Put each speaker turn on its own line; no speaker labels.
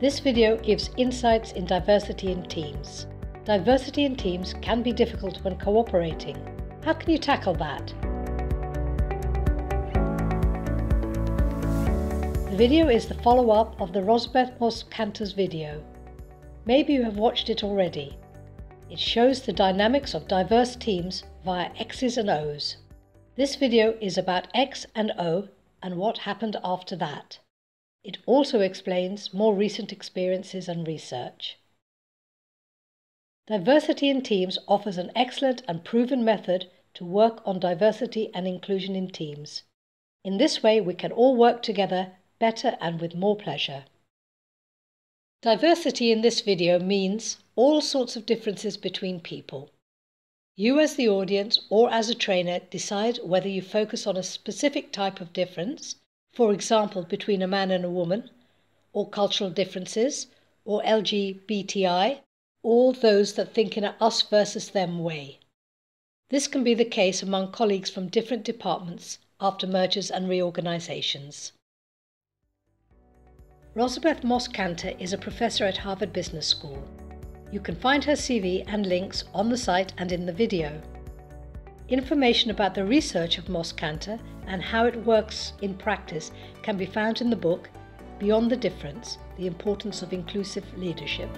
This video gives insights in diversity in teams. Diversity in teams can be difficult when cooperating. How can you tackle that? The video is the follow-up of the Rosabeth Moss-Kanter's video. Maybe you have watched it already. It shows the dynamics of diverse teams via X's and O's. This video is about X and O and what happened after that. It also explains more recent experiences and research. Diversity in Teams offers an excellent and proven method to work on diversity and inclusion in teams. In this way, we can all work together better and with more pleasure. Diversity in this video means all sorts of differences between people. You, as the audience or as a trainer, decide whether you focus on a specific type of difference for example, between a man and a woman, or cultural differences, or LGBTI, all those that think in a us versus them way. This can be the case among colleagues from different departments after mergers and reorganizations. Rosabeth Moss-Kanter is a professor at Harvard Business School. You can find her CV and links on the site and in the video. Information about the research of Moss-Kanter and how it works in practice can be found in the book Beyond the Difference The Importance of Inclusive Leadership.